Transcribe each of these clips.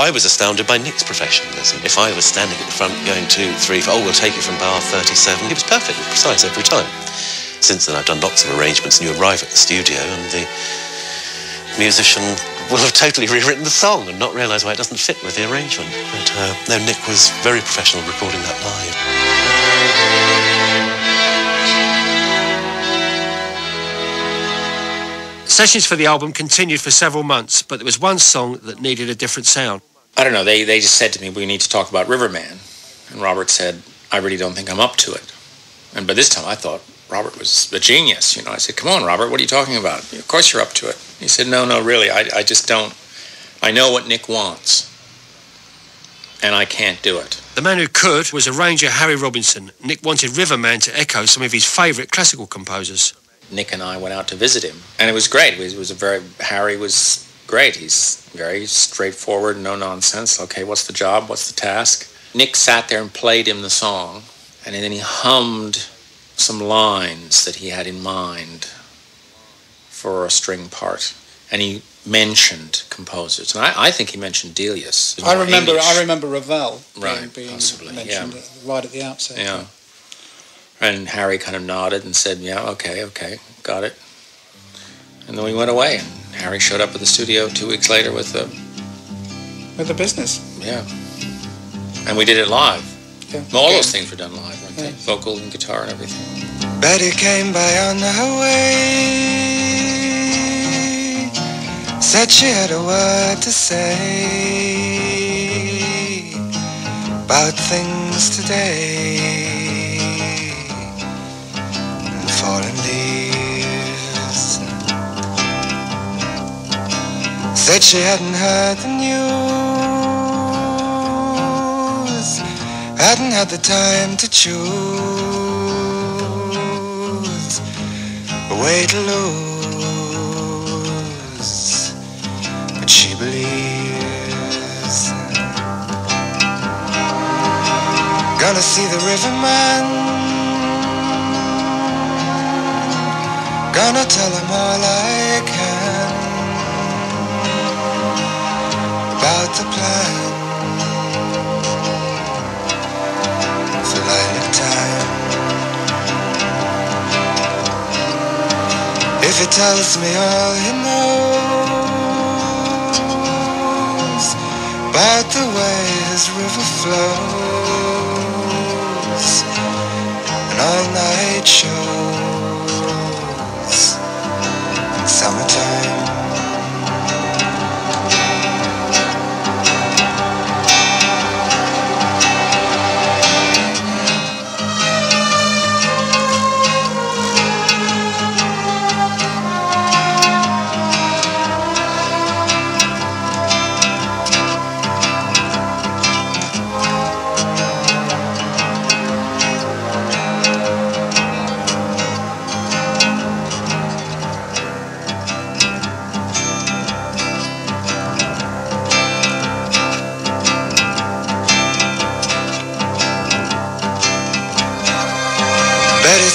I was astounded by Nick's professionalism. If I was standing at the front going two, three, four, oh, we'll take it from bar 37, he was perfectly precise every time. Since then, I've done lots of arrangements, and you arrive at the studio, and the musician will have totally rewritten the song and not realise why it doesn't fit with the arrangement. But uh, no, Nick was very professional recording that live. Sessions for the album continued for several months, but there was one song that needed a different sound. I don't know. They they just said to me, "We need to talk about Riverman," and Robert said, "I really don't think I'm up to it." And by this time, I thought Robert was a genius. You know, I said, "Come on, Robert, what are you talking about? Of course you're up to it." He said, "No, no, really, I I just don't. I know what Nick wants, and I can't do it." The man who could was arranger Harry Robinson. Nick wanted Riverman to echo some of his favourite classical composers. Nick and I went out to visit him, and it was great. It was, it was a very Harry was great. He's very straightforward, no nonsense. Okay, what's the job? What's the task? Nick sat there and played him the song, and then he hummed some lines that he had in mind for a string part, and he mentioned composers, and I, I think he mentioned Delius. I remember. English. I remember Ravel being, Right, being possibly, mentioned yeah. right at the outset. Yeah. And Harry kind of nodded and said, "Yeah, okay, okay, got it." And then we went away, Harry showed up at the studio two weeks later with the With the business. yeah, and we did it live. Yeah. All Okay. those things were done live, weren't they? Vocal and guitar and everything. Betty came by on her way. Said she had a word to say about things today. Said she hadn't heard the news. Hadn't had the time to choose a way to lose. But she believes. Gonna see the riverman. Gonna tell him all I can about the plan for lilac time. If he tells me all he knows about the way his river flows and all night shows in summertime.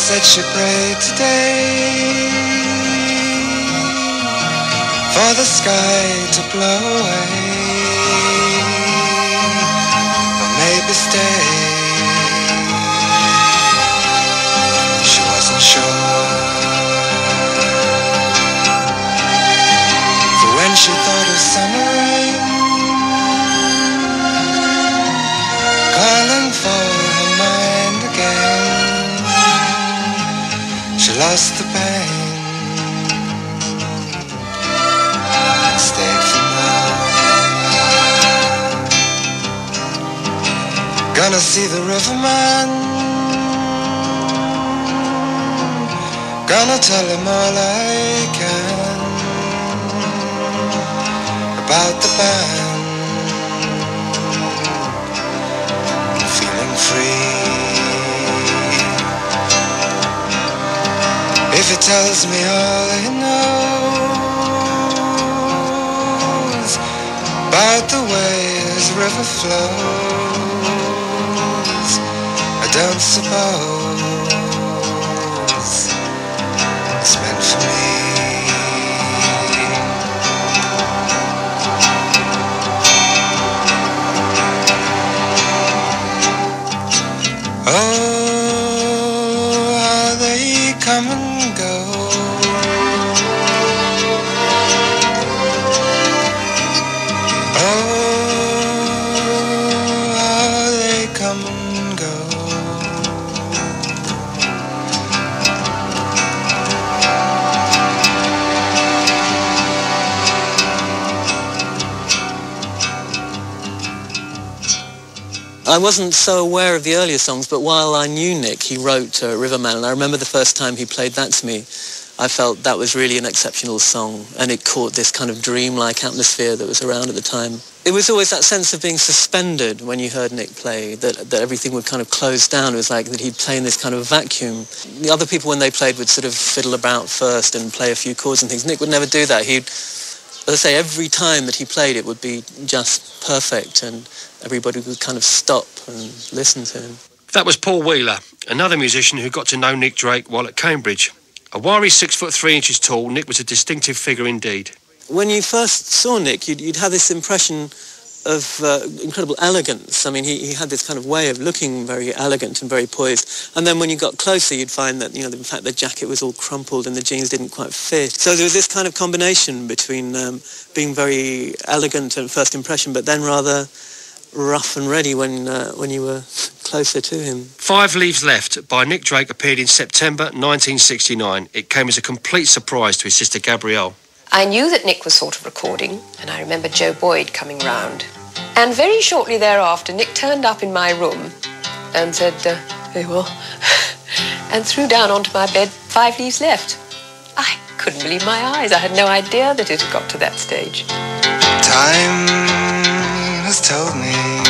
Said she prayed today for the sky to blow away, or maybe stay. Gonna see the riverman. Gonna tell him all I can about the band. He tells me all he knows about the way his river flows, I don't suppose come and go. I wasn't so aware of the earlier songs, but while I knew Nick, he wrote uh, Riverman, and I remember the first time he played that to me, I felt that was really an exceptional song, and it caught this kind of dreamlike atmosphere that was around at the time. It was always that sense of being suspended when you heard Nick play, that, that everything would kind of close down. It was like that he'd play in this kind of vacuum. The other people, when they played, would sort of fiddle about first and play a few chords and things. Nick would never do that. He'd, as I say, every time that he played, it would be just perfect, and everybody would kind of stop and listen to him. That was Paul Wheeler, another musician who got to know Nick Drake while at Cambridge. A wiry six foot three inches tall, Nick was a distinctive figure indeed. When you first saw Nick, you'd, you'd have this impression of uh, incredible elegance. I mean, he, he had this kind of way of looking very elegant and very poised. And then when you got closer, you'd find that, you know, in fact, the jacket was all crumpled and the jeans didn't quite fit. So there was this kind of combination between um, being very elegant at first impression, but then rather rough and ready when, uh, when you were closer to him. Five Leaves Left by Nick Drake appeared in September 1969. It came as a complete surprise to his sister Gabrielle. I knew that Nick was sort of recording, and I remember Joe Boyd coming round. And very shortly thereafter, Nick turned up in my room and said, uh, Hey, well, and threw down onto my bed five leaves left. I couldn't believe my eyes. I had no idea that it had got to that stage. Time has told me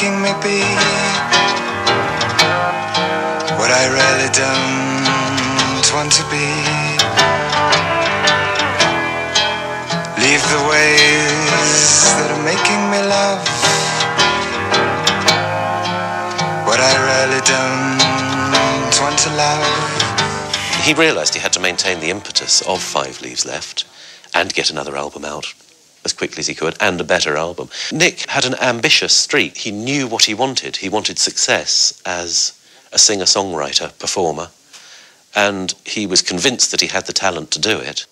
making me be what I really don't want to be. Leave the ways that are making me love what I really don't want to love. He realised he had to maintain the impetus of Five Leaves Left and get another album out as quickly as he could and a better album. Nick had an ambitious streak. He knew what he wanted. He wanted success as a singer songwriter, performer, and he was convinced that he had the talent to do it.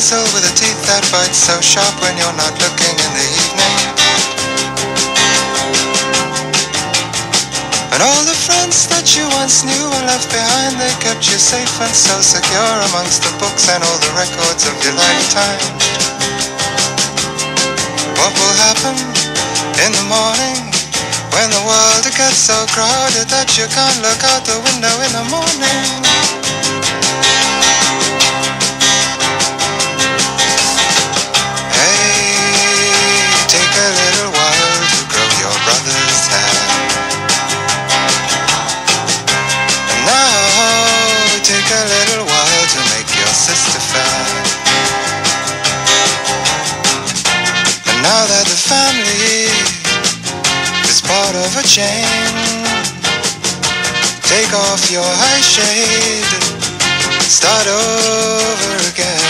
Weasel with a teeth that bite so sharp when you're not looking in the evening? And all the friends that you once knew and left behind, they kept you safe and so secure amongst the books and all the records of your lifetime. What will happen in the morning when the world gets so crowded that you can't look out the window in the morning? Now that the family is part of a chain, take off your high shade, start over again.